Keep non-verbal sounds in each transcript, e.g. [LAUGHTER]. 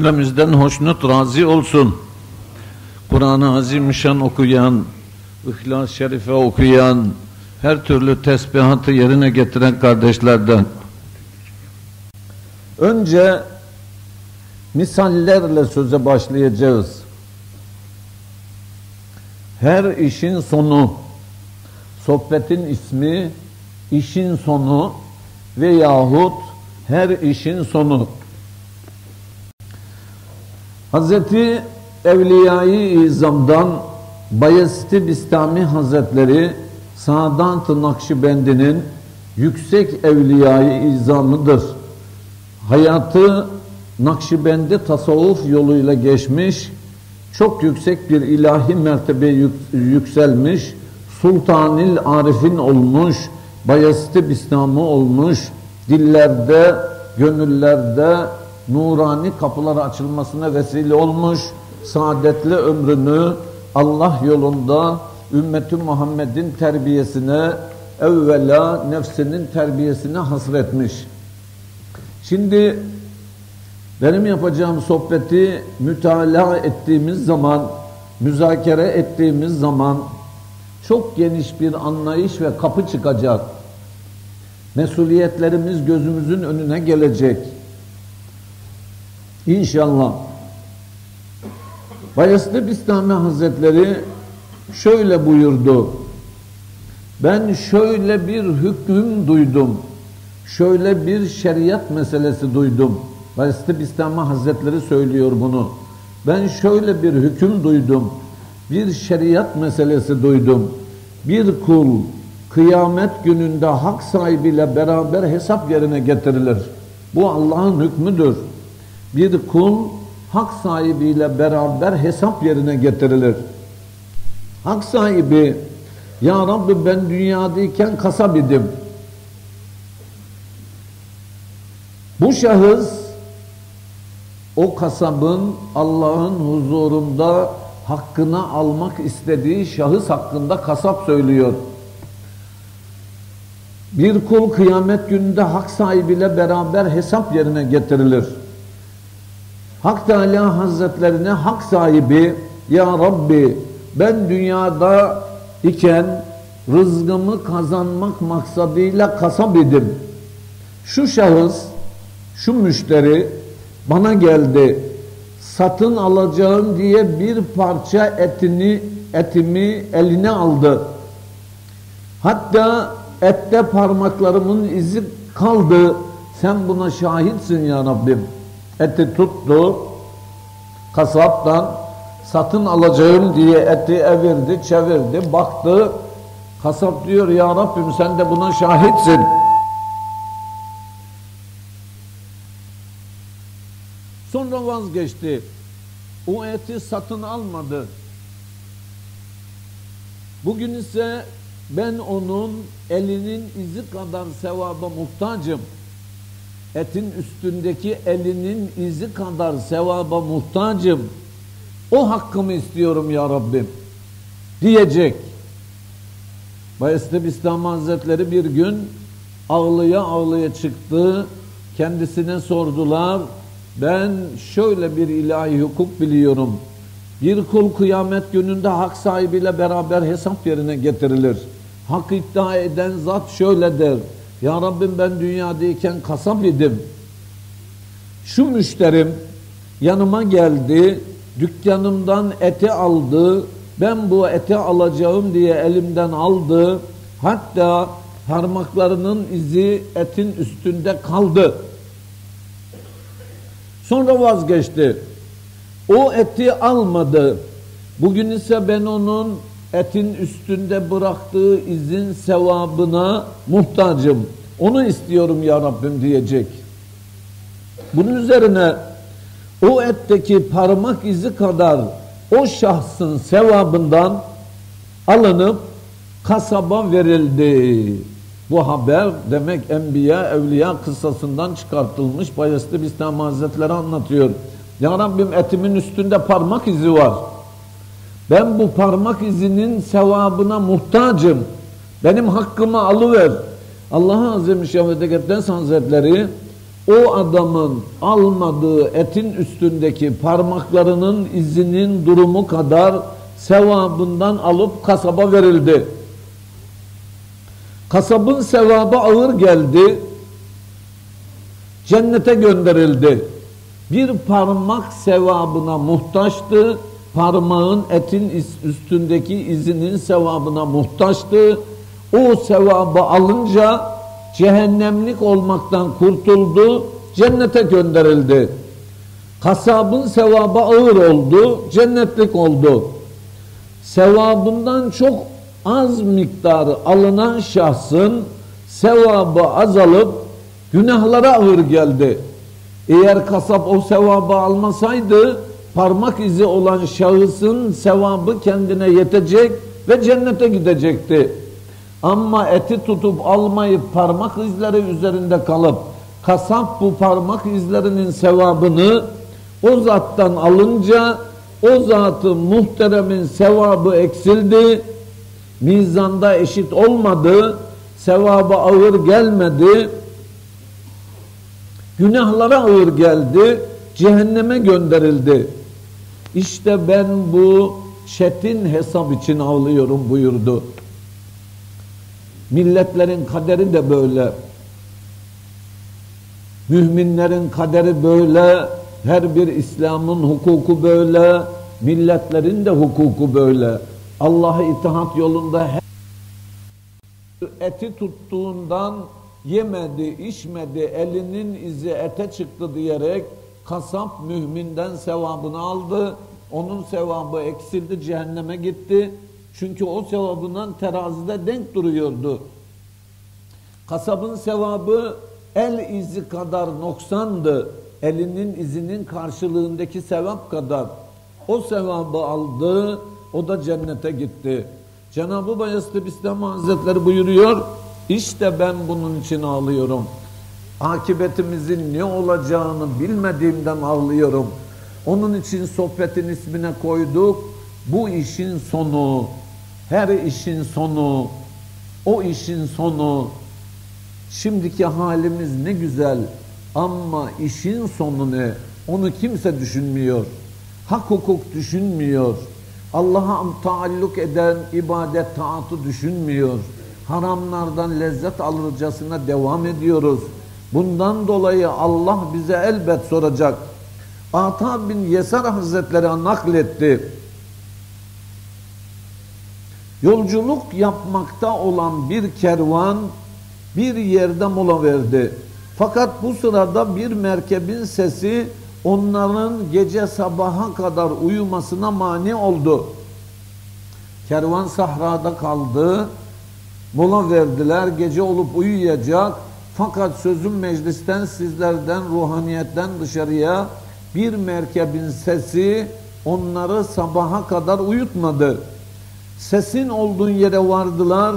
Cümlemizden hoşnut razı olsun. Kur'an-ı Azimüşşan okuyan, İhlas-ı Şerife okuyan, her türlü tesbihatı yerine getiren kardeşlerden. Önce misallerle söze başlayacağız. Her işin sonu, sohbetin ismi, işin sonu veyahut her işin sonu. Hazreti Evliyai İzam'dan Bayezid Bistami Hazretleri Saadat-ı Nakşibendi'nin yüksek evliyayı izamıdır. Hayatı Nakşibendi tasavvuf yoluyla geçmiş, çok yüksek bir ilahi mertebe yükselmiş, Sultanil Arif'in olmuş, Bayezid Bistami olmuş, dillerde, gönüllerde nurani kapılar açılmasına vesile olmuş, saadetli ömrünü Allah yolunda ümmeti Muhammed'in terbiyesine, evvela nefsinin terbiyesine hasretmiş. Şimdi benim yapacağım sohbeti mütalaa ettiğimiz zaman, müzakere ettiğimiz zaman çok geniş bir anlayış ve kapı çıkacak. Mesuliyetlerimiz gözümüzün önüne gelecek. İnşallah. Bayezid Bistami Hazretleri şöyle buyurdu. Ben şöyle bir hüküm duydum. Şöyle bir şeriat meselesi duydum. Bayezid Bistami Hazretleri söylüyor bunu. Ben şöyle bir hüküm duydum. Bir şeriat meselesi duydum. Bir kul kıyamet gününde hak sahibiyle beraber hesap yerine getirilir. Bu Allah'ın hükmüdür. Bir kul hak sahibiyle beraber hesap yerine getirilir. Hak sahibi, Ya Rabbi ben dünyadayken kasap idim. Bu şahıs, o kasabın Allah'ın huzurunda hakkını almak istediği şahıs hakkında kasap söylüyor. Bir kul kıyamet gününde hak sahibiyle beraber hesap yerine getirilir. Hak Teala Hazretlerine hak sahibi Ya Rabbi ben dünyada iken rızgımı kazanmak maksadıyla kasap idim. Şu şahıs, şu müşteri bana geldi. Satın alacağım diye bir parça etini etimi eline aldı. Hatta ette parmaklarımın izi kaldı. Sen buna şahitsin ya Rabbim. Eti tuttu, kasaptan satın alacağım diye eti evirdi, çevirdi, baktı. Kasap diyor ya Rabbim sen de buna şahitsin. Sonra vazgeçti. O eti satın almadı. Bugün ise ben onun elinin izi kadar sevaba muhtacım etin üstündeki elinin izi kadar sevaba muhtacım. O hakkımı istiyorum ya Rabbim diyecek. Bayezid İslam Hazretleri bir gün ağlıya ağlıya çıktı. Kendisine sordular. Ben şöyle bir ilahi hukuk biliyorum. Bir kul kıyamet gününde hak sahibiyle beraber hesap yerine getirilir. Hak iddia eden zat şöyle der. Ya Rabbim ben dünyadayken kasap idim. Şu müşterim yanıma geldi, dükkanımdan eti aldı, ben bu eti alacağım diye elimden aldı. Hatta parmaklarının izi etin üstünde kaldı. Sonra vazgeçti. O eti almadı. Bugün ise ben onun etin üstünde bıraktığı izin sevabına muhtacım. Onu istiyorum ya Rabbim diyecek. Bunun üzerine o etteki parmak izi kadar o şahsın sevabından alınıp kasaba verildi. Bu haber demek Enbiya, Evliya kıssasından çıkartılmış Bayezid Bistami Hazretleri anlatıyor. Ya Rabbim etimin üstünde parmak izi var. Ben bu parmak izinin sevabına muhtacım. Benim hakkımı alıver. Allah Azze ve Celle Hazretleri o adamın almadığı etin üstündeki parmaklarının izinin durumu kadar sevabından alıp kasaba verildi. Kasabın sevabı ağır geldi. Cennete gönderildi. Bir parmak sevabına muhtaçtı. Parmağın etin üstündeki izinin sevabına muhtaçtı. O sevabı alınca cehennemlik olmaktan kurtuldu, cennete gönderildi. Kasabın sevabı ağır oldu, cennetlik oldu. Sevabından çok az miktarı alınan şahsın sevabı azalıp günahlara ağır geldi. Eğer kasap o sevabı almasaydı parmak izi olan şahısın sevabı kendine yetecek ve cennete gidecekti. Ama eti tutup almayıp parmak izleri üzerinde kalıp kasap bu parmak izlerinin sevabını o zattan alınca o zatı muhteremin sevabı eksildi, mizanda eşit olmadı, sevabı ağır gelmedi, günahlara ağır geldi, cehenneme gönderildi. İşte ben bu çetin hesap için ağlıyorum buyurdu. Milletlerin kaderi de böyle. Müminlerin kaderi böyle. Her bir İslam'ın hukuku böyle. Milletlerin de hukuku böyle. Allah'a itaat yolunda her eti tuttuğundan yemedi, içmedi, elinin izi ete çıktı diyerek kasap mühminden sevabını aldı. Onun sevabı eksildi, cehenneme gitti. Çünkü o sevabından terazide denk duruyordu. Kasabın sevabı el izi kadar noksandı. Elinin izinin karşılığındaki sevap kadar. O sevabı aldı, o da cennete gitti. Cenab-ı Bayezid Bistami Hazretleri buyuruyor, işte ben bunun için ağlıyorum. Akibetimizin ne olacağını bilmediğimden ağlıyorum. Onun için sohbetin ismine koyduk. Bu işin sonu, her işin sonu, o işin sonu, şimdiki halimiz ne güzel ama işin sonu ne? Onu kimse düşünmüyor. Hak hukuk düşünmüyor. Allah'a taalluk eden ibadet taatı düşünmüyor. Haramlardan lezzet alırcasına devam ediyoruz. Bundan dolayı Allah bize elbet soracak. Ata bin Yesar Hazretleri nakletti. Yolculuk yapmakta olan bir kervan bir yerde mola verdi. Fakat bu sırada bir merkebin sesi onların gece sabaha kadar uyumasına mani oldu. Kervan sahrada kaldı. Mola verdiler. Gece olup uyuyacak. Fakat sözüm meclisten sizlerden ruhaniyetten dışarıya bir merkebin sesi onları sabaha kadar uyutmadı. Sesin olduğun yere vardılar.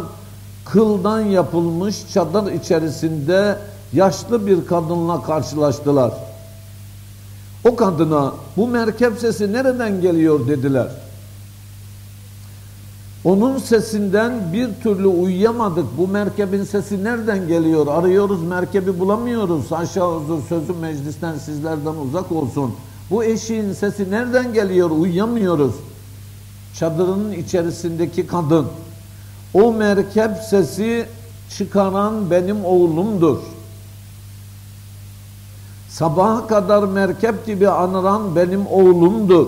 Kıldan yapılmış çadır içerisinde yaşlı bir kadınla karşılaştılar. O kadına bu merkep sesi nereden geliyor dediler. Onun sesinden bir türlü uyuyamadık. Bu merkebin sesi nereden geliyor? Arıyoruz merkebi bulamıyoruz. Aşağı huzur sözü meclisten sizlerden uzak olsun. Bu eşiğin sesi nereden geliyor? Uyuyamıyoruz çadırının içerisindeki kadın. O merkep sesi çıkaran benim oğlumdur. Sabaha kadar merkep gibi anıran benim oğlumdur.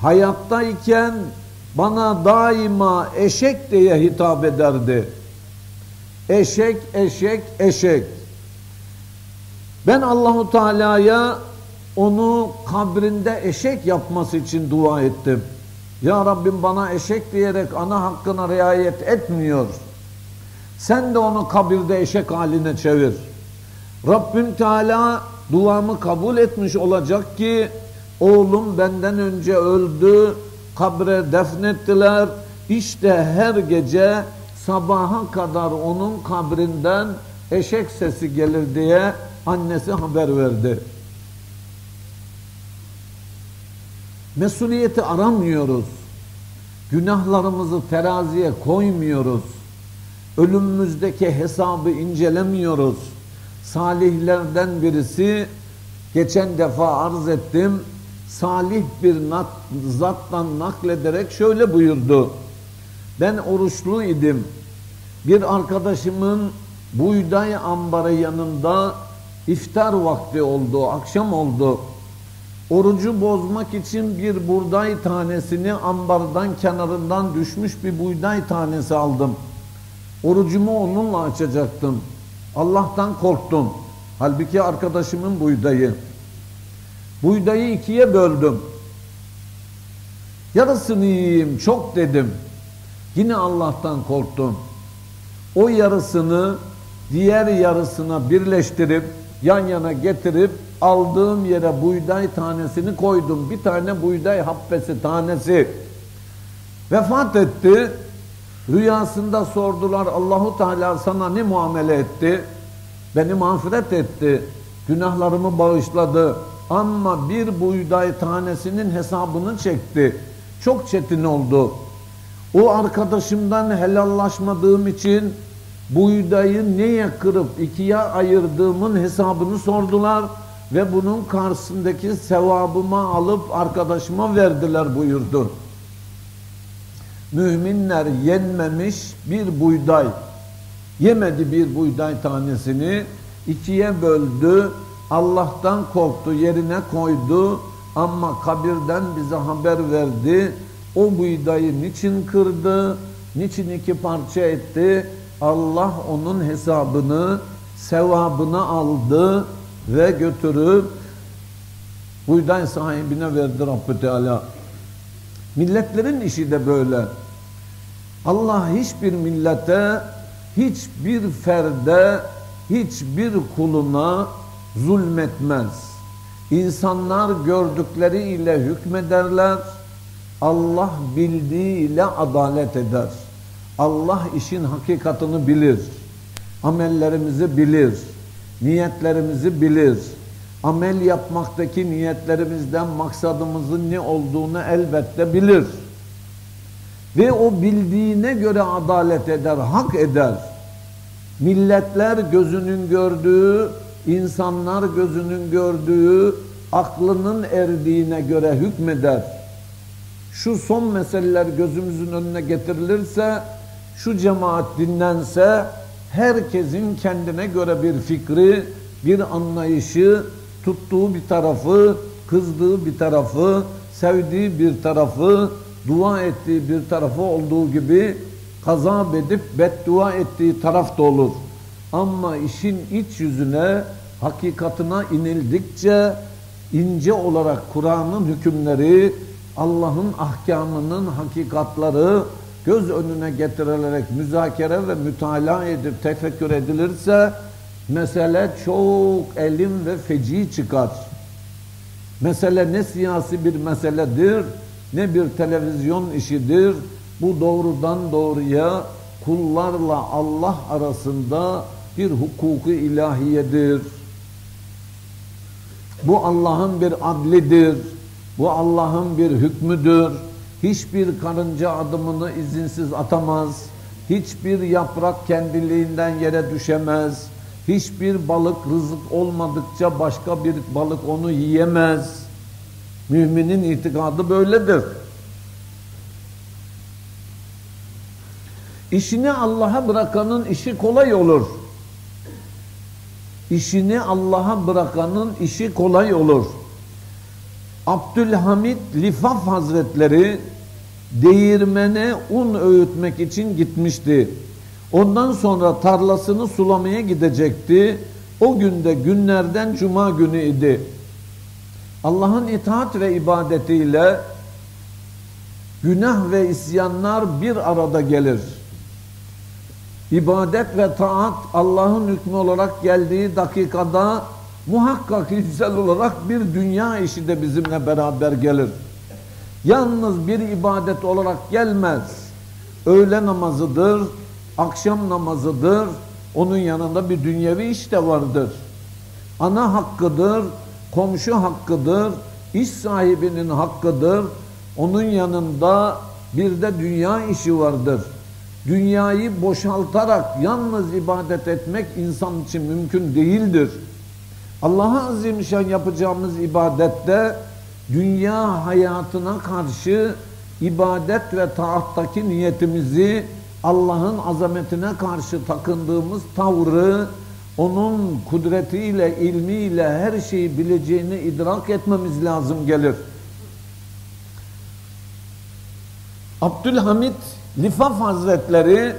Hayattayken bana daima eşek diye hitap ederdi. Eşek, eşek, eşek. Ben Allahu Teala'ya onu kabrinde eşek yapması için dua ettim. Ya Rabbim bana eşek diyerek ana hakkına riayet etmiyor. Sen de onu kabirde eşek haline çevir. Rabbim Teala duamı kabul etmiş olacak ki oğlum benden önce öldü, kabre defnettiler. İşte her gece sabaha kadar onun kabrinden eşek sesi gelir diye annesi haber verdi. Mesuliyeti aramıyoruz. Günahlarımızı teraziye koymuyoruz. Ölümümüzdeki hesabı incelemiyoruz. salihlerden birisi geçen defa arz ettim salih bir zattan naklederek şöyle buyurdu. Ben oruçlu idim. Bir arkadaşımın buğday ambarı yanında iftar vakti oldu, akşam oldu. Orucu bozmak için bir buğday tanesini ambardan kenarından düşmüş bir buğday tanesi aldım. Orucumu onunla açacaktım. Allah'tan korktum. Halbuki arkadaşımın buğdayı. Buğdayı ikiye böldüm. Yarısını yiyeyim çok dedim. Yine Allah'tan korktum. O yarısını diğer yarısına birleştirip yan yana getirip aldığım yere buğday tanesini koydum. Bir tane buğday habbesi tanesi. Vefat etti. Rüyasında sordular Allahu Teala sana ne muamele etti? Beni mağfiret etti. Günahlarımı bağışladı. Ama bir buğday tanesinin hesabını çekti. Çok çetin oldu. O arkadaşımdan helallaşmadığım için buğdayı neye kırıp ikiye ayırdığımın hesabını sordular ve bunun karşısındaki sevabımı alıp arkadaşıma verdiler buyurdu. Müminler yenmemiş bir buğday, yemedi bir buğday tanesini, ikiye böldü, Allah'tan korktu, yerine koydu ama kabirden bize haber verdi. O buğdayı niçin kırdı, niçin iki parça etti? Allah onun hesabını, sevabını aldı ve götürüp buğday sahibine verdi Rabbü Teala. Milletlerin işi de böyle. Allah hiçbir millete, hiçbir ferde, hiçbir kuluna zulmetmez. İnsanlar gördükleriyle hükmederler. Allah bildiğiyle adalet eder. Allah işin hakikatını bilir. Amellerimizi bilir. Niyetlerimizi bilir. Amel yapmaktaki niyetlerimizden maksadımızın ne olduğunu elbette bilir. Ve o bildiğine göre adalet eder, hak eder. Milletler gözünün gördüğü, insanlar gözünün gördüğü, aklının erdiğine göre hükmeder. Şu son meseleler gözümüzün önüne getirilirse, şu cemaat dinlense, herkesin kendine göre bir fikri, bir anlayışı, tuttuğu bir tarafı, kızdığı bir tarafı, sevdiği bir tarafı, dua ettiği bir tarafı olduğu gibi kazap edip beddua ettiği taraf da olur. Ama işin iç yüzüne, hakikatına inildikçe ince olarak Kur'an'ın hükümleri, Allah'ın ahkamının hakikatları göz önüne getirilerek müzakere ve mütalaa edip tefekkür edilirse mesele çok elim ve feci çıkar. Mesele ne siyasi bir meseledir, ne bir televizyon işidir. Bu doğrudan doğruya kullarla Allah arasında bir hukuku ilahiyedir. Bu Allah'ın bir adlidir. Bu Allah'ın bir hükmüdür. Hiçbir karınca adımını izinsiz atamaz. Hiçbir yaprak kendiliğinden yere düşemez. Hiçbir balık rızık olmadıkça başka bir balık onu yiyemez. Müminin itikadı böyledir. İşini Allah'a bırakanın işi kolay olur. İşini Allah'a bırakanın işi kolay olur. Abdülhamid Lifaf Hazretleri değirmene un öğütmek için gitmişti. Ondan sonra tarlasını sulamaya gidecekti. O günde günlerden cuma günü idi. Allah'ın itaat ve ibadetiyle günah ve isyanlar bir arada gelir. İbadet ve taat Allah'ın hükmü olarak geldiği dakikada muhakkak hissel olarak bir dünya işi de bizimle beraber gelir. Yalnız bir ibadet olarak gelmez. Öğle namazıdır, akşam namazıdır, onun yanında bir dünyevi iş de vardır. Ana hakkıdır, komşu hakkıdır, iş sahibinin hakkıdır, onun yanında bir de dünya işi vardır. Dünyayı boşaltarak yalnız ibadet etmek insan için mümkün değildir. Allah'a azimüşşan yapacağımız ibadette dünya hayatına karşı ibadet ve taattaki niyetimizi Allah'ın azametine karşı takındığımız tavrı onun kudretiyle, ilmiyle her şeyi bileceğini idrak etmemiz lazım gelir. Abdülhamid Lifaf Hazretleri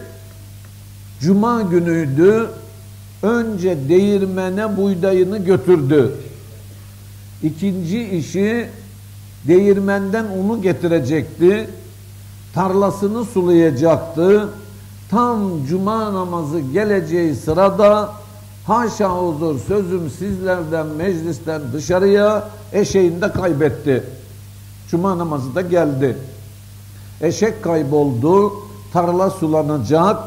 Cuma günüydü. Önce değirmene buğdayını götürdü. İkinci işi değirmenden unu getirecekti. Tarlasını sulayacaktı. Tam cuma namazı geleceği sırada haşa huzur sözüm sizlerden meclisten dışarıya eşeğini de kaybetti. Cuma namazı da geldi. Eşek kayboldu. Tarla sulanacak.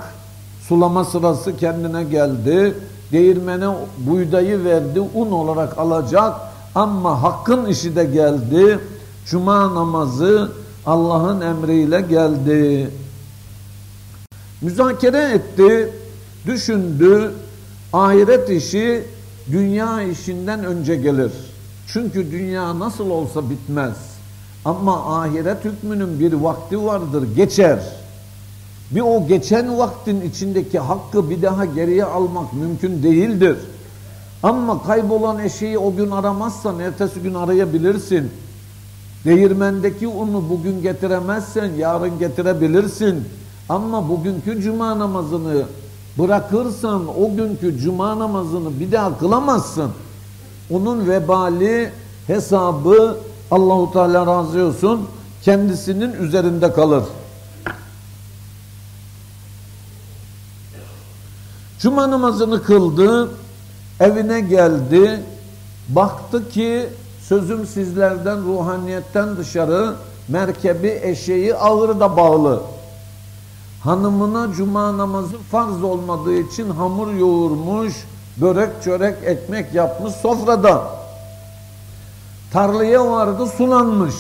Sulama sırası kendine geldi. Değirmene buğdayı verdi. Un olarak alacak. Ama hakkın işi de geldi. Cuma namazı Allah'ın emriyle geldi. Müzakere etti. Düşündü. Ahiret işi dünya işinden önce gelir. Çünkü dünya nasıl olsa bitmez. Ama ahiret hükmünün bir vakti vardır, geçer. Bir o geçen vaktin içindeki hakkı bir daha geriye almak mümkün değildir. Ama kaybolan eşeği o gün aramazsan ertesi gün arayabilirsin. Değirmendeki unu bugün getiremezsen yarın getirebilirsin. Ama bugünkü cuma namazını bırakırsan o günkü cuma namazını bir daha kılamazsın. Onun vebali, hesabı Allahu Teala razı olsun kendisinin üzerinde kalır. Cuma namazını kıldı, evine geldi, baktı ki sözüm sizlerden ruhaniyetten dışarı merkebi eşeği ağır da bağlı. Hanımına cuma namazı farz olmadığı için hamur yoğurmuş, börek çörek ekmek yapmış sofrada. Tarlaya vardı sulanmış.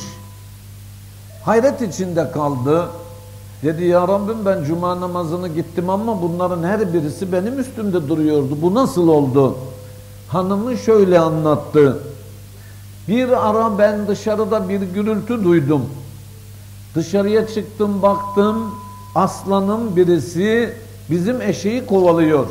Hayret içinde kaldı. Dedi ya Rabbim ben cuma namazını gittim ama bunların her birisi benim üstümde duruyordu. Bu nasıl oldu? Hanımı şöyle anlattı. Bir ara ben dışarıda bir gürültü duydum. Dışarıya çıktım baktım aslanın birisi bizim eşeği kovalıyor.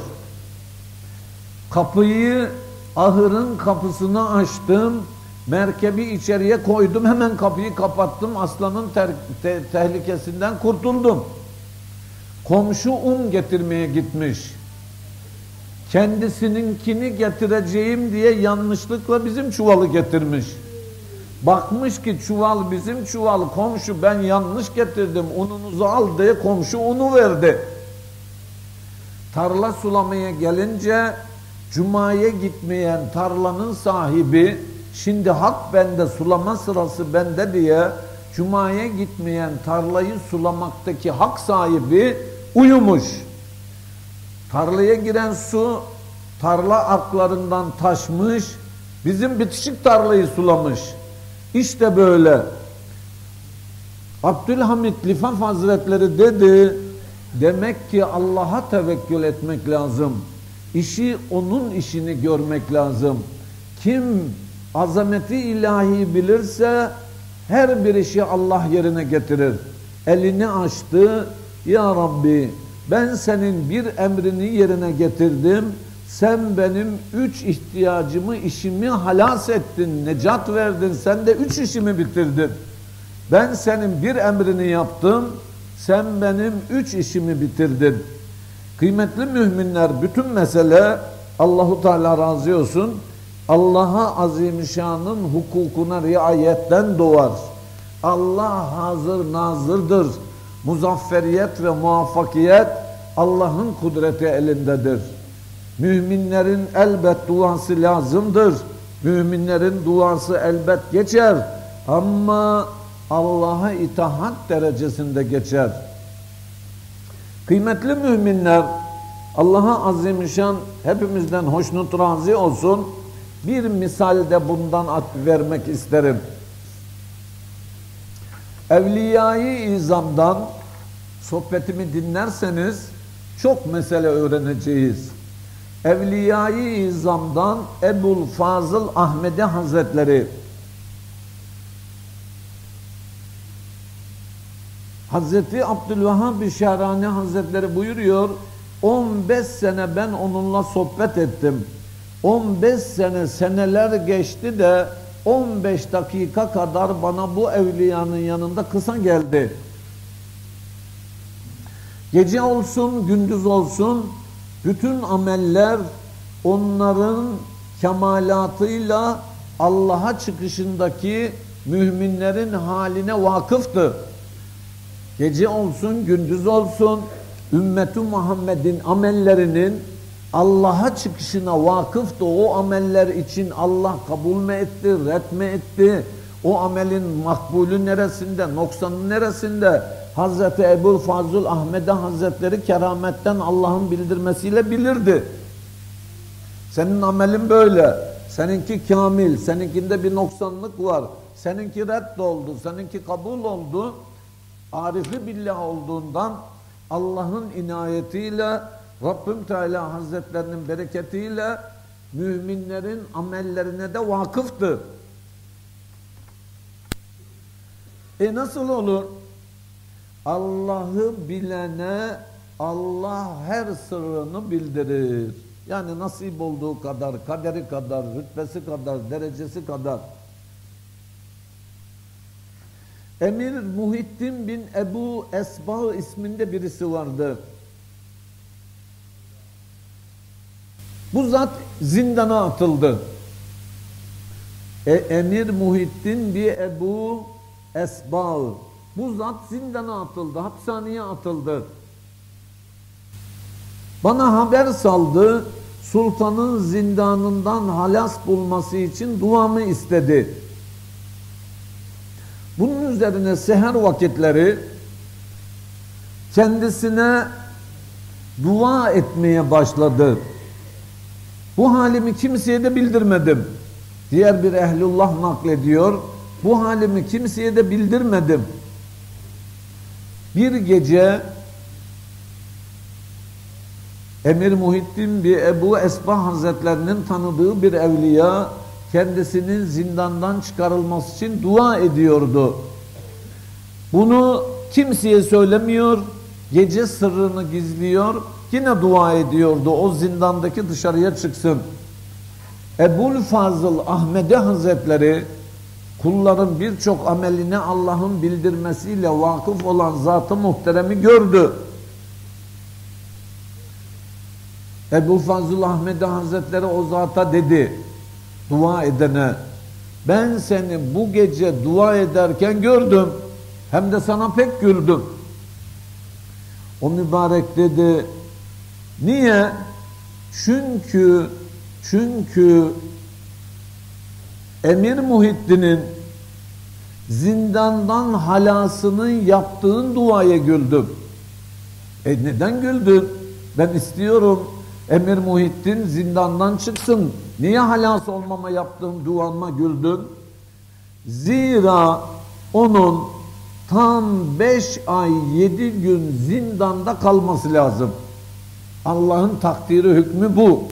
Kapıyı ahırın kapısını açtım. Merkebi içeriye koydum. Hemen kapıyı kapattım. Aslanın te te tehlikesinden kurtuldum. Komşu un getirmeye gitmiş. Kendisininkini getireceğim diye yanlışlıkla bizim çuvalı getirmiş. Bakmış ki çuval bizim çuval komşu ben yanlış getirdim ununuzu al diye komşu unu verdi. Tarla sulamaya gelince Cuma'ya gitmeyen tarlanın sahibi şimdi hak bende sulama sırası bende diye Cuma'ya gitmeyen tarlayı sulamaktaki hak sahibi uyumuş. Tarlaya giren su tarla arklarından taşmış bizim bitişik tarlayı sulamış. İşte böyle. Abdülhamid Lifaf Hazretleri dedi, demek ki Allah'a tevekkül etmek lazım. İşi onun işini görmek lazım. Kim azameti ilahi bilirse her bir işi Allah yerine getirir. Elini açtı, Ya Rabbi ben senin bir emrini yerine getirdim sen benim üç ihtiyacımı, işimi halas ettin, necat verdin, sen de üç işimi bitirdin. Ben senin bir emrini yaptım, sen benim üç işimi bitirdin. Kıymetli müminler, bütün mesele Allahu Teala razı olsun. Allah'a azimşanın hukukuna riayetten doğar. Allah hazır nazırdır. Muzafferiyet ve muvaffakiyet Allah'ın kudreti elindedir. Müminlerin elbet duası lazımdır. Müminlerin duası elbet geçer. Ama Allah'a itaat derecesinde geçer. Kıymetli müminler, Allah'a azimüşşan hepimizden hoşnut razı olsun. Bir misalde bundan vermek isterim. Evliyayı izamdan, sohbetimi dinlerseniz çok mesele öğreneceğiz. Evliyayı İzam'dan Ebul Fazıl Ahmedi Hazretleri Hazreti Abdülvahhab Şahrani Hazretleri buyuruyor 15 sene ben onunla sohbet ettim. 15 sene seneler geçti de 15 dakika kadar bana bu evliyanın yanında kısa geldi. Gece olsun, gündüz olsun bütün ameller onların kemalatıyla Allah'a çıkışındaki müminlerin haline vakıftı. Gece olsun, gündüz olsun ümmeti Muhammed'in amellerinin Allah'a çıkışına vakıftı. O ameller için Allah kabul mü etti, ret mi etti? O amelin makbulü neresinde, noksanı neresinde? Hazreti Ebu Fazıl Ahmed'e Hazretleri kerametten Allah'ın bildirmesiyle bilirdi. Senin amelin böyle. Seninki kamil, seninkinde bir noksanlık var. Seninki reddoldu, seninki kabul oldu. Arifi billah olduğundan Allah'ın inayetiyle Rabbim Teala Hazretlerinin bereketiyle müminlerin amellerine de vakıftı. E nasıl olur? Allah'ı bilene Allah her sırrını bildirir. Yani nasip olduğu kadar, kaderi kadar, rütbesi kadar, derecesi kadar. Emir Muhittin bin Ebu Esba isminde birisi vardı. Bu zat zindana atıldı. E, Emir Muhittin bir Ebu Esba. Bu zat zindana atıldı, hapishaneye atıldı. Bana haber saldı, sultanın zindanından halas bulması için duamı istedi. Bunun üzerine seher vakitleri kendisine dua etmeye başladı. Bu halimi kimseye de bildirmedim. Diğer bir ehlullah naklediyor. Bu halimi kimseye de bildirmedim. Bir gece Emir Muhittin bir Ebu Esbah Hazretlerinin tanıdığı bir evliya kendisinin zindandan çıkarılması için dua ediyordu. Bunu kimseye söylemiyor, gece sırrını gizliyor, yine dua ediyordu o zindandaki dışarıya çıksın. Ebul Fazıl Ahmedi Hazretleri kulların birçok ameline Allah'ın bildirmesiyle vakıf olan zatı muhteremi gördü. Ebu Fazıl Ahmedi Hazretleri o zata dedi, dua edene, ben seni bu gece dua ederken gördüm, hem de sana pek güldüm. O mübarek dedi, niye? Çünkü, çünkü Emir Muhittin'in zindandan halasının yaptığın duaya güldüm. E neden güldün? Ben istiyorum Emir Muhittin zindandan çıksın. Niye halas olmama yaptığım duanma güldün? Zira onun tam beş ay yedi gün zindanda kalması lazım. Allah'ın takdiri hükmü bu.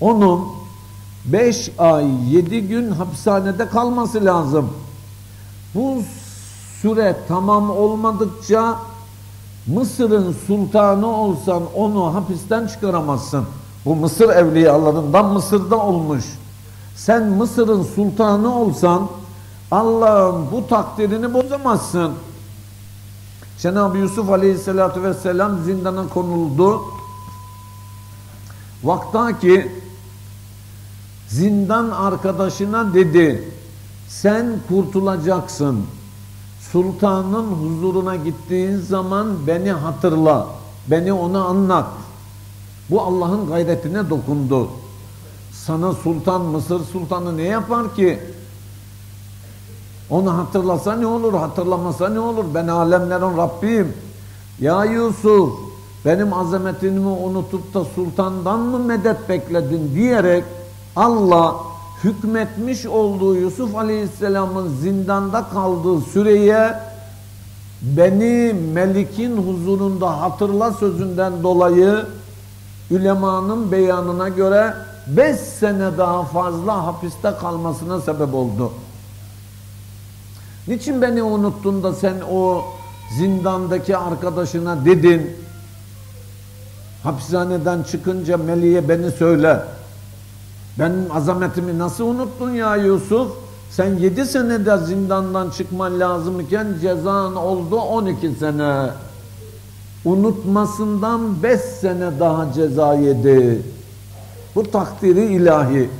Onun beş ay yedi gün hapishanede kalması lazım. Bu süre tamam olmadıkça Mısır'ın sultanı olsan onu hapisten çıkaramazsın. Bu Mısır evliyalarından Mısır'da olmuş. Sen Mısır'ın sultanı olsan Allah'ın bu takdirini bozamazsın. Cenab-ı Yusuf Aleyhisselatü Vesselam zindana konuldu. Vakta ki zindan arkadaşına dedi sen kurtulacaksın. Sultanın huzuruna gittiğin zaman beni hatırla. Beni ona anlat. Bu Allah'ın gayretine dokundu. Sana sultan Mısır sultanı ne yapar ki? Onu hatırlasa ne olur, hatırlamasa ne olur? Ben alemlerin Rabbiyim. Ya Yusuf, benim azametimi unutup da sultandan mı medet bekledin diyerek Allah hükmetmiş olduğu Yusuf Aleyhisselam'ın zindanda kaldığı süreye beni Melik'in huzurunda hatırla sözünden dolayı ülemanın beyanına göre beş sene daha fazla hapiste kalmasına sebep oldu. Niçin beni unuttun da sen o zindandaki arkadaşına dedin hapishaneden çıkınca Meli'ye beni söyle. Benim azametimi nasıl unuttun ya Yusuf? Sen yedi senede zindandan çıkman lazımken cezan oldu on iki sene. Unutmasından beş sene daha ceza yedi. Bu takdiri ilahi.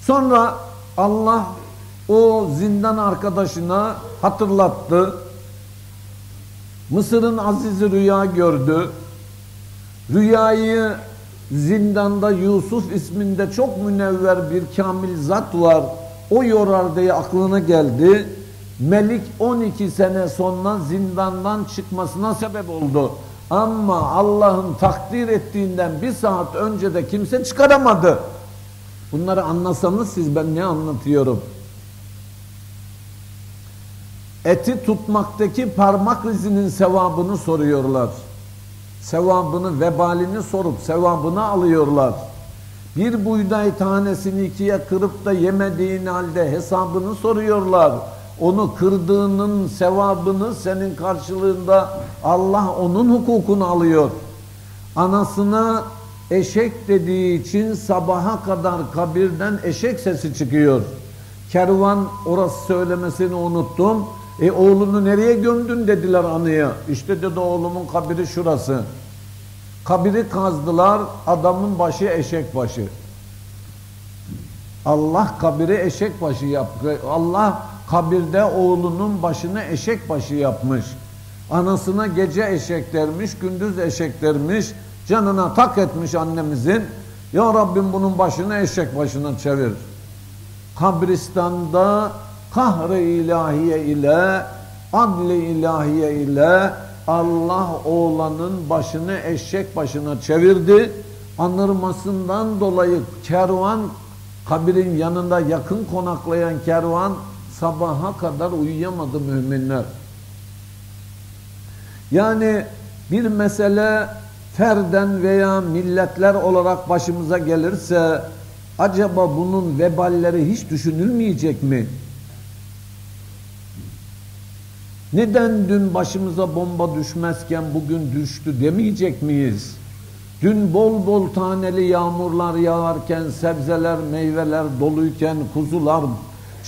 Sonra Allah o zindan arkadaşına hatırlattı. Mısır'ın azizi rüya gördü. Rüyayı zindanda Yusuf isminde çok münevver bir kamil zat var. O yorar diye aklına geldi. Melik 12 sene sonra zindandan çıkmasına sebep oldu. Ama Allah'ın takdir ettiğinden bir saat önce de kimse çıkaramadı. Bunları anlasanız siz ben ne anlatıyorum? Eti tutmaktaki parmak izinin sevabını soruyorlar. Sevabını, vebalini sorup sevabını alıyorlar. Bir buğday tanesini ikiye kırıp da yemediğin halde hesabını soruyorlar. Onu kırdığının sevabını senin karşılığında Allah onun hukukunu alıyor. Anasına eşek dediği için sabaha kadar kabirden eşek sesi çıkıyor. Kervan orası söylemesini unuttum. E oğlunu nereye gömdün dediler anıya. İşte dedi oğlumun kabiri şurası. Kabiri kazdılar, adamın başı eşek başı. Allah kabiri eşek başı yaptı. Allah kabirde oğlunun başını eşek başı yapmış. Anasına gece eşek dermiş, gündüz eşek dermiş. Canına tak etmiş annemizin. Ya Rabbim bunun başını eşek başına çevir. Kabristanda kahr-ı ilahiye ile adli ilahiye ile Allah oğlanın başını eşek başına çevirdi. Anırmasından dolayı kervan kabirin yanında yakın konaklayan kervan sabaha kadar uyuyamadı müminler. Yani bir mesele ferden veya milletler olarak başımıza gelirse acaba bunun veballeri hiç düşünülmeyecek mi? Neden dün başımıza bomba düşmezken bugün düştü demeyecek miyiz? Dün bol bol taneli yağmurlar yağarken, sebzeler, meyveler doluyken, kuzular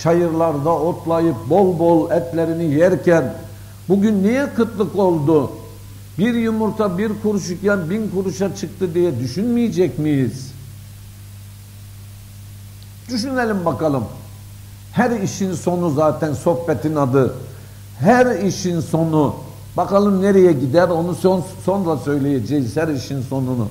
çayırlarda otlayıp bol bol etlerini yerken, bugün niye kıtlık oldu? Bir yumurta bir kuruş iken bin kuruşa çıktı diye düşünmeyecek miyiz? Düşünelim bakalım. Her işin sonu zaten sohbetin adı. Her işin sonu bakalım nereye gider onu son, sonra söyleyeceğiz her işin sonunu.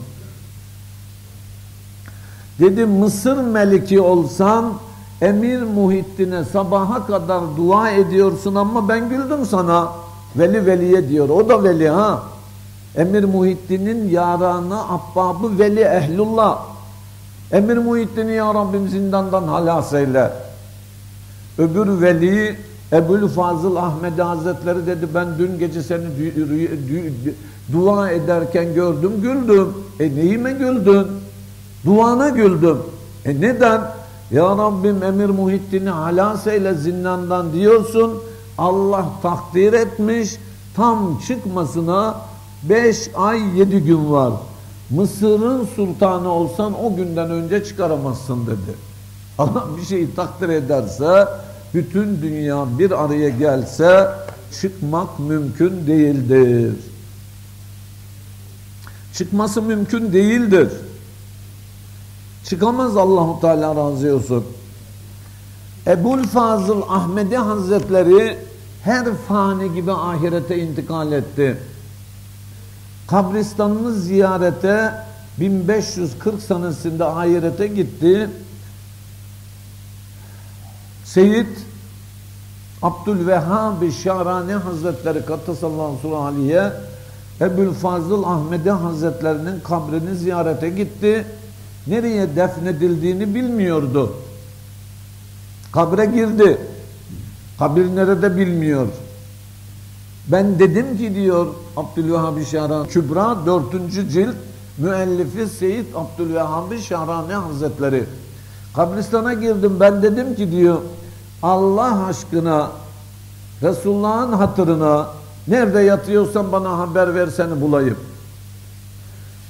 Dedi Mısır meliki olsan Emir Muhittin'e sabaha kadar dua ediyorsun ama ben güldüm sana. Veli veliye diyor. O da veli ha. Emir Muhittin'in yaranı, ahbabı veli ehlullah. Emir Muhittin'i ya Rabbim zindandan halas eyle. Öbür veli Ebul Fazıl Ahmet Hazretleri dedi ben dün gece seni dua ederken gördüm güldüm. E neyime güldün? Duana güldüm. E neden? Ya Rabbim Emir Muhittin'i halas eyle zindandan diyorsun. Allah takdir etmiş. Tam çıkmasına beş ay yedi gün var. Mısır'ın sultanı olsan o günden önce çıkaramazsın dedi. [LAUGHS] Allah bir şeyi takdir ederse bütün dünya bir araya gelse çıkmak mümkün değildir. Çıkması mümkün değildir. Çıkamaz Allahu Teala razı olsun. Ebul Fazıl Ahmedi Hazretleri her fani gibi ahirete intikal etti. Kabristanını ziyarete 1540 senesinde ahirete gitti. Seyyid Abdülvehhab Şarani Hazretleri Kattasallahu aleyhi Ebul Fazıl Ahmedi Hazretlerinin kabrini ziyarete gitti. Nereye defnedildiğini bilmiyordu. Kabre girdi. Kabir nerede bilmiyor. Ben dedim ki diyor Abdülvehhab Şahrani Kübra 4. cilt müellifi Seyyid Abdülvehhab Şahrani Hazretleri. Kabristana girdim ben dedim ki diyor Allah aşkına Resulullah'ın hatırına nerede yatıyorsan bana haber ver seni bulayım.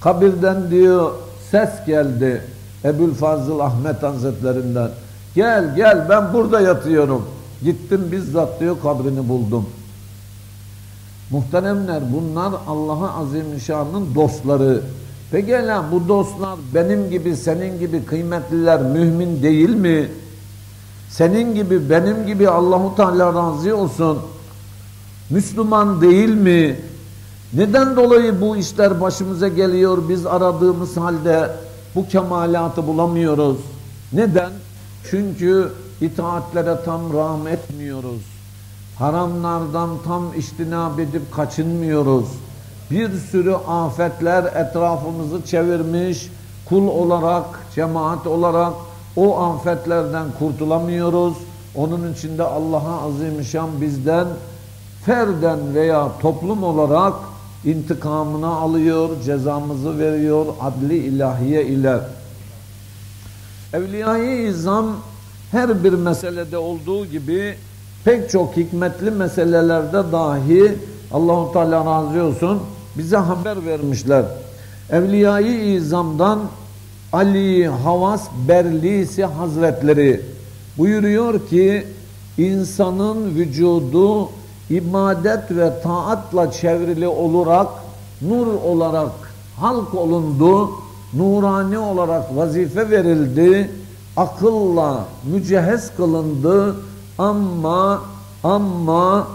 Kabirden diyor ses geldi Ebul Fazıl Ahmet Hazretlerinden. Gel gel ben burada yatıyorum. Gittim bizzat diyor kabrini buldum. Muhteremler bunlar Allah'a Azimüşşan'ın dostları. Peki lan bu dostlar benim gibi senin gibi kıymetliler mümin değil mi? Senin gibi benim gibi Allahu Teala razı olsun. Müslüman değil mi? Neden dolayı bu işler başımıza geliyor biz aradığımız halde bu kemalatı bulamıyoruz? Neden? Çünkü itaatlere tam rağm etmiyoruz. Haramlardan tam iştinab edip kaçınmıyoruz. Bir sürü afetler etrafımızı çevirmiş, kul olarak, cemaat olarak o afetlerden kurtulamıyoruz. Onun için de Allah'a azimüşşan bizden ferden veya toplum olarak intikamını alıyor, cezamızı veriyor adli ilahiye ile. Evliyayı izam her bir meselede olduğu gibi pek çok hikmetli meselelerde dahi Allahu Teala razı olsun bize haber vermişler. Evliyayı izamdan Ali Havas Berlisi Hazretleri buyuruyor ki insanın vücudu ibadet ve taatla çevrili olarak nur olarak halk olundu, nurani olarak vazife verildi, akılla mücehez kılındı. Ama ama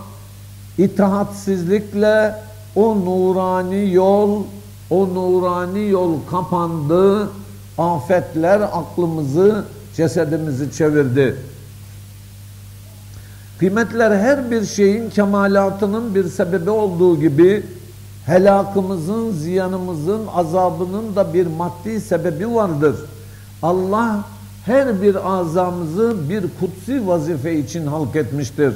itaatsizlikle o nurani yol o nurani yol kapandı afetler aklımızı cesedimizi çevirdi kıymetler her bir şeyin kemalatının bir sebebi olduğu gibi helakımızın, ziyanımızın, azabının da bir maddi sebebi vardır. Allah her bir azamızı bir kutsi vazife için halk etmiştir.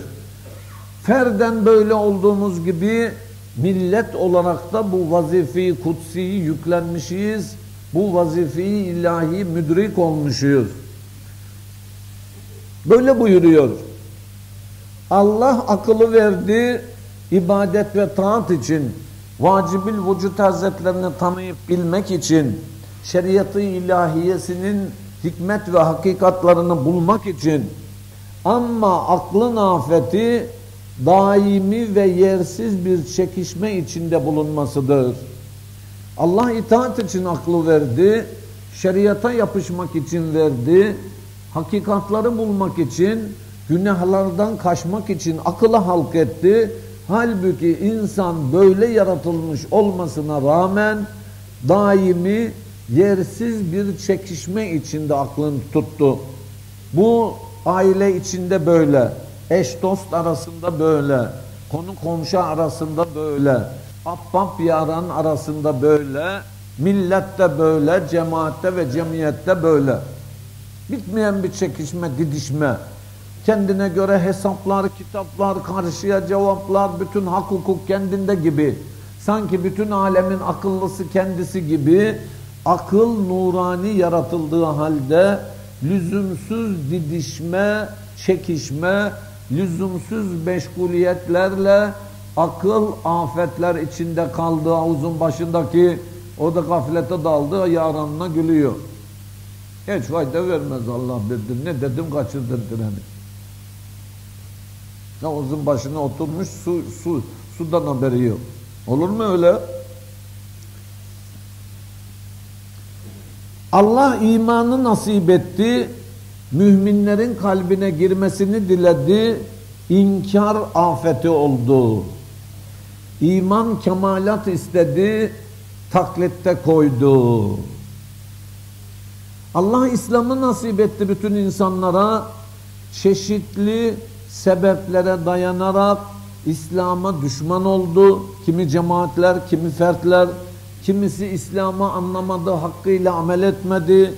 Ferden böyle olduğumuz gibi millet olarak da bu vazifeyi kutsiyi yüklenmişiz. Bu vazifeyi ilahi müdrik olmuşuz. Böyle buyuruyor. Allah akıllı verdi ibadet ve taat için, vacibil vücut hazretlerini tanıyıp bilmek için, şeriatı ilahiyesinin hikmet ve hakikatlarını bulmak için ama aklın afeti daimi ve yersiz bir çekişme içinde bulunmasıdır. Allah itaat için aklı verdi, şeriata yapışmak için verdi, hakikatları bulmak için, günahlardan kaçmak için akıla halk etti. Halbuki insan böyle yaratılmış olmasına rağmen daimi yersiz bir çekişme içinde aklını tuttu. Bu aile içinde böyle, eş dost arasında böyle, konu komşu arasında böyle, ahbap yaran arasında böyle, millette böyle, cemaatte ve cemiyette böyle. Bitmeyen bir çekişme, didişme. Kendine göre hesaplar, kitaplar, karşıya cevaplar, bütün hak hukuk kendinde gibi. Sanki bütün alemin akıllısı kendisi gibi akıl nurani yaratıldığı halde lüzumsuz didişme, çekişme, lüzumsuz meşguliyetlerle akıl afetler içinde kaldı havuzun başındaki o da gaflete daldı yaranına gülüyor. Hiç fayda vermez Allah bildir. Ne dedim kaçırdım treni. Havuzun başına oturmuş su, su, sudan haberi yok. Olur mu öyle? Allah imanı nasip etti, müminlerin kalbine girmesini diledi, inkar afeti oldu. İman kemalat istedi, taklitte koydu. Allah İslam'ı nasip etti bütün insanlara, çeşitli sebeplere dayanarak İslam'a düşman oldu. Kimi cemaatler, kimi fertler, kimisi İslam'ı anlamadı, hakkıyla amel etmedi.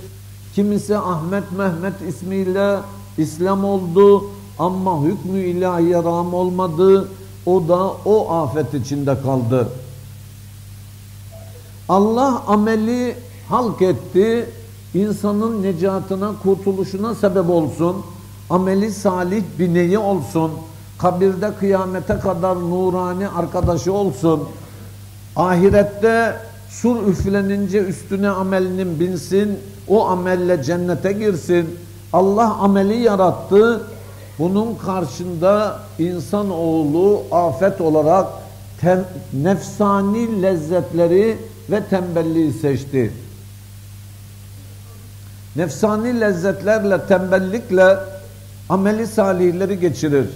Kimisi Ahmet Mehmet ismiyle İslam oldu. ama hükmü ilahiye ram olmadı. O da o afet içinde kaldı. Allah ameli halk etti. insanın necatına, kurtuluşuna sebep olsun. Ameli salih bineği olsun. Kabirde kıyamete kadar nurani arkadaşı olsun. Ahirette sur üflenince üstüne amelinin binsin. O amelle cennete girsin. Allah ameli yarattı. Bunun karşında insanoğlu afet olarak tem, nefsani lezzetleri ve tembelliği seçti. Nefsani lezzetlerle, tembellikle ameli salihleri geçirir.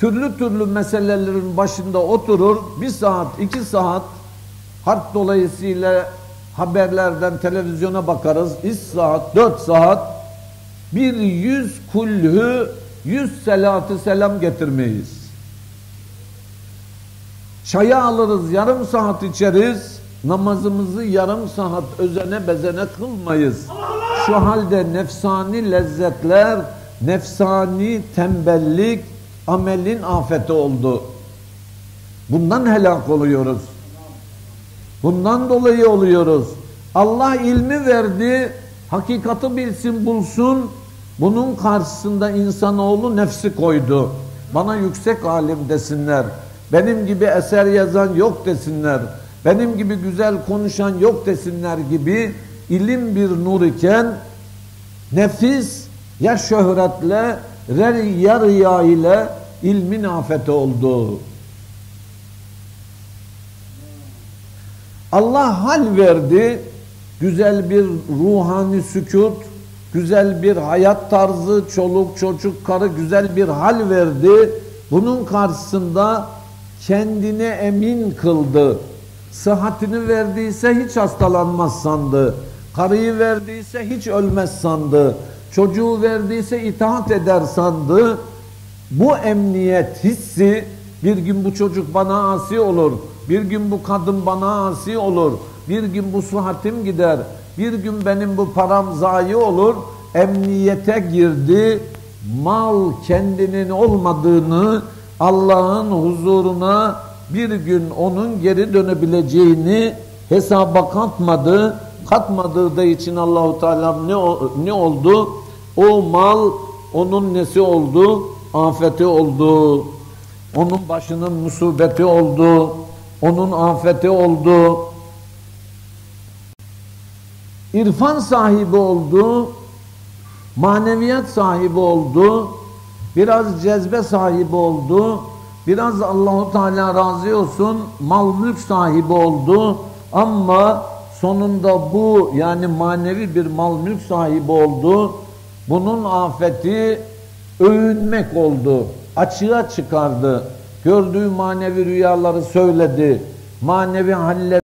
Türlü türlü meselelerin başında oturur, bir saat, iki saat harp dolayısıyla haberlerden televizyona bakarız, üç saat, dört saat bir yüz kulhü, yüz selatı selam getirmeyiz. Çayı alırız, yarım saat içeriz, namazımızı yarım saat özene bezene kılmayız. Şu halde nefsani lezzetler, nefsani tembellik amelin afeti oldu. Bundan helak oluyoruz. Bundan dolayı oluyoruz. Allah ilmi verdi, hakikati bilsin bulsun, bunun karşısında insanoğlu nefsi koydu. Bana yüksek alim desinler, benim gibi eser yazan yok desinler, benim gibi güzel konuşan yok desinler gibi ilim bir nur iken nefis ya şöhretle ya riya ile ilmin afeti oldu. Allah hal verdi, güzel bir ruhani sükut, güzel bir hayat tarzı, çoluk çocuk karı güzel bir hal verdi. Bunun karşısında kendine emin kıldı. Sıhhatini verdiyse hiç hastalanmaz sandı. Karıyı verdiyse hiç ölmez sandı. Çocuğu verdiyse itaat eder sandı. Bu emniyet hissi bir gün bu çocuk bana asi olur. Bir gün bu kadın bana asi olur. Bir gün bu sıhhatim gider. Bir gün benim bu param zayi olur. Emniyete girdi. Mal kendinin olmadığını Allah'ın huzuruna bir gün onun geri dönebileceğini hesaba katmadı. Katmadığı da için Allahu Teala ne ne oldu? O mal onun nesi oldu? Afeti oldu. Onun başının musibeti oldu. Onun afeti oldu. İrfan sahibi oldu. Maneviyat sahibi oldu. Biraz cezbe sahibi oldu. Biraz Allahu Teala razı olsun mal mülk sahibi oldu. Ama sonunda bu yani manevi bir mal mülk sahibi oldu. Bunun afeti övünmek oldu. Açığa çıkardı. Gördüğü manevi rüyaları söyledi. Manevi halleri